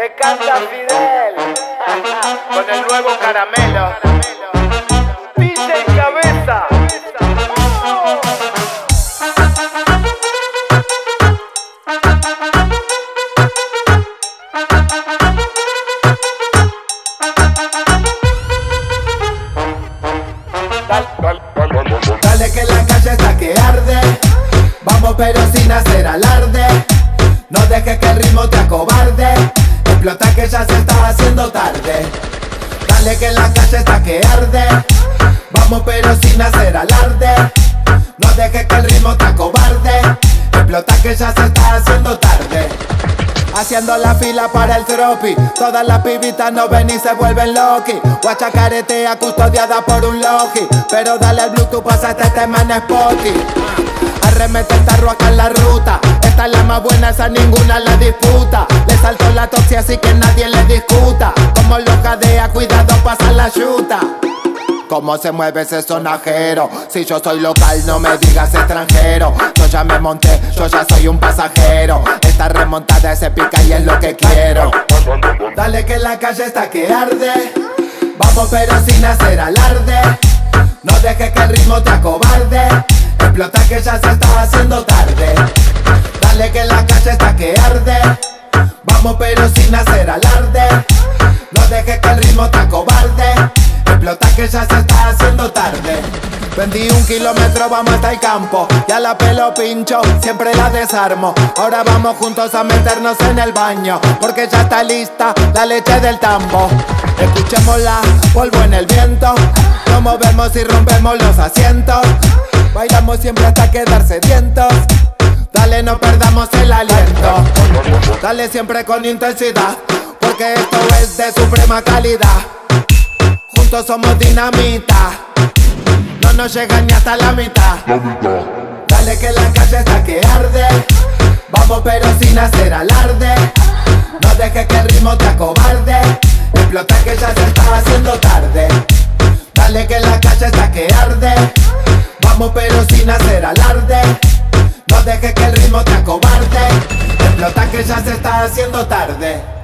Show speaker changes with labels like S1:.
S1: Te canta Fidel con el nuevo caramelo. DJ Cabeza.
S2: Dale que la calle está arde. Vamos pero sin hacer alarde. No dejes que el ritmo te acobarde. Explota que ya se está haciendo tarde. Dale que la calle está que arde. Vamos pero sin hacer alarde. No dejes que el ritmo te acobarde. Explota que ya se está haciendo tarde. Haciendo la fila para el tropi Todas las pibitas no ven y se vuelven loki Guacha caretea custodiada por un logi Pero dale al bluetooth, pásate este man spotty Arremete esta acá en la ruta Esta es la más buena, esa ninguna la disputa. Le saltó la toxia así que nadie le discuta. Como lo cadea, cuidado pasa la chuta Cómo se mueve ese sonajero. Si yo soy local no me digas extranjero. Yo ya me monté, yo ya soy un pasajero. Esta remontada se pica y es lo que quiero. Dale que la calle está que arde. Vamos pero sin hacer alarde. No dejes que el ritmo te acobarde. Explota que ya se está haciendo Vamos pero sin hacer alarde No dejes que el ritmo te acobarde Explota que ya se está haciendo tarde. Vendí un kilómetro, vamos hasta el campo. Ya la pelo pincho, siempre la desarmo. Ahora vamos juntos a meternos en el baño. Porque ya está lista la leche del tambo. Escuchémosla, polvo en el viento. Nos movemos y rompemos los asientos. Bailamos siempre hasta quedar sedientos. Dale, no perdamos el aliento. Dale siempre con intensidad. Porque esto es de suprema calidad. Juntos somos dinamita. No nos llega ni hasta la mitad. Dale que la calle está que arde. Vamos pero sin hacer alarde. No dejes que el ritmo te acobarde. Explota que ya se está haciendo tarde. Dale que la calle está que arde. Vamos pero sin hacer alarde. Haciendo tarde.